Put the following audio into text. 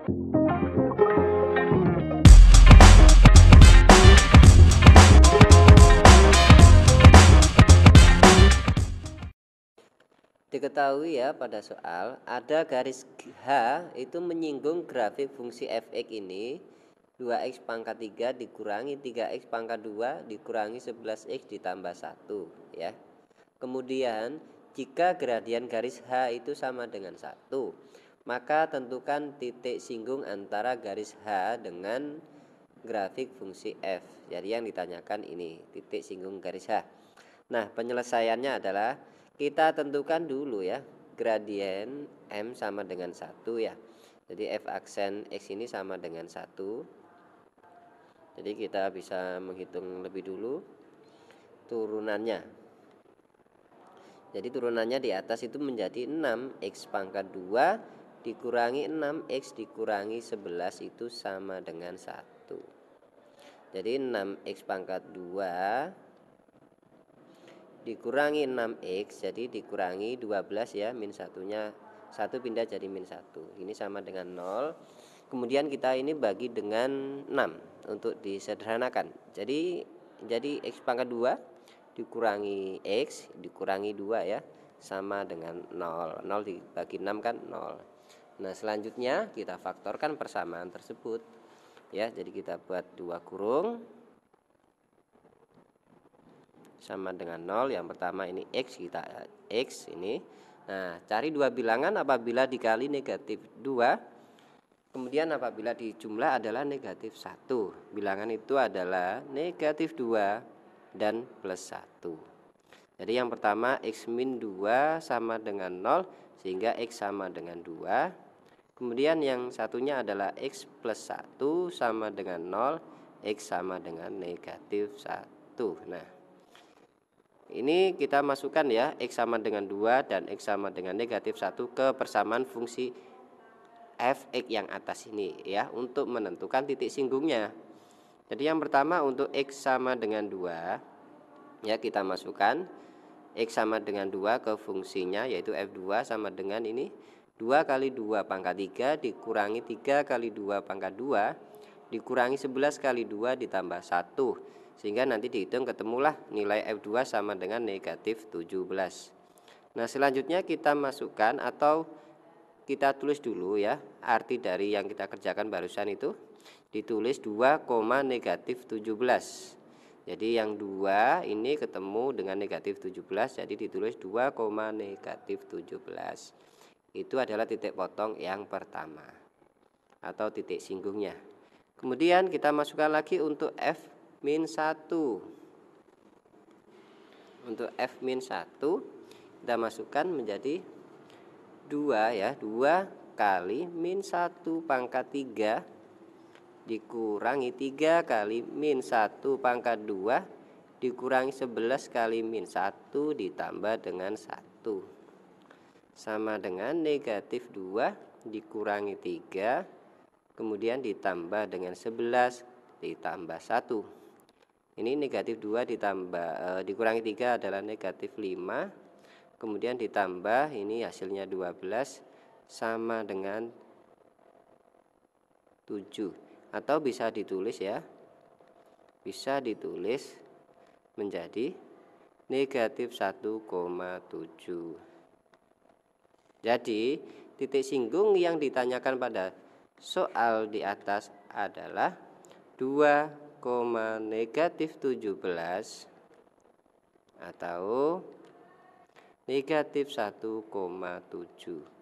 Diketahui ya pada soal ada garis H itu menyinggung grafik fungsi fx ini 2x pangkat 3 dikurangi 3x pangkat 2 dikurangi 11x ditambah 1 ya. Kemudian jika gradian garis H itu sama dengan 1 maka tentukan titik singgung antara garis H dengan grafik fungsi f. Jadi yang ditanyakan ini titik singgung garis H. Nah penyelesaiannya adalah kita tentukan dulu ya gradien M sama dengan 1 ya jadi F aksen X ini sama dengan 1 jadi kita bisa menghitung lebih dulu turunannya jadi turunannya di atas itu menjadi 6 X pangkat 2 dikurangi 6X dikurangi 11 itu sama dengan 1 jadi 6X pangkat 2 dikurangi 6x jadi dikurangi 12 ya min satunya satu pindah jadi min satu. Ini sama dengan 0 kemudian kita ini bagi dengan 6 untuk disederhanakan. Jadi jadi x pangkat 2 dikurangi x dikurangi 2 ya sama dengan 0 0 dibagi 6 kan 0 nah selanjutnya kita faktorkan persamaan tersebut. Ya jadi kita buat dua kurung sama dengan 0 yang pertama ini X kita X ini. Nah cari dua bilangan apabila dikali negatif 2 kemudian apabila dijumlah adalah negatif 1 bilangan itu adalah negatif 2 dan plus 1 jadi yang pertama X min 2 sama dengan 0 sehingga X sama dengan 2 kemudian yang satunya adalah X plus 1 sama dengan 0 X sama dengan negatif 1 nah ini kita masukkan ya X sama dengan 2 dan X sama dengan negatif 1 ke persamaan fungsi fx yang atas ini ya untuk menentukan titik singgungnya. Jadi yang pertama untuk X sama dengan 2 ya kita masukkan X sama dengan 2 ke fungsinya yaitu F2 sama dengan ini 2 kali 2 pangkat 3 dikurangi 3 kali 2 pangkat 2 dikurangi 11 kali 2 ditambah 1 sehingga nanti dihitung ketemulah nilai F2 sama dengan negatif 17 nah selanjutnya kita masukkan atau kita tulis dulu ya arti dari yang kita kerjakan barusan itu. Ditulis 2, negatif 17 jadi yang 2 ini ketemu dengan negatif 17 jadi ditulis 2, negatif 17 itu adalah titik potong yang pertama atau titik singgungnya. Kemudian kita masukkan lagi untuk F min 1 untuk F min 1 kita masukkan menjadi 2 ya 2 kali min 1 pangkat 3 dikurangi 3 kali min 1 pangkat 2 dikurangi 11 kali min 1 ditambah dengan 1 sama dengan negatif 2 dikurangi 3 kemudian ditambah dengan 11 ditambah 1 ini negatif 2 ditambah e, dikurangi 3 adalah negatif 5 kemudian ditambah ini hasilnya 12 sama dengan 7 atau bisa ditulis ya. Bisa ditulis menjadi negatif 1,7 jadi titik singgung yang ditanyakan pada soal di atas adalah 2 negatif 17 atau negatif 1,7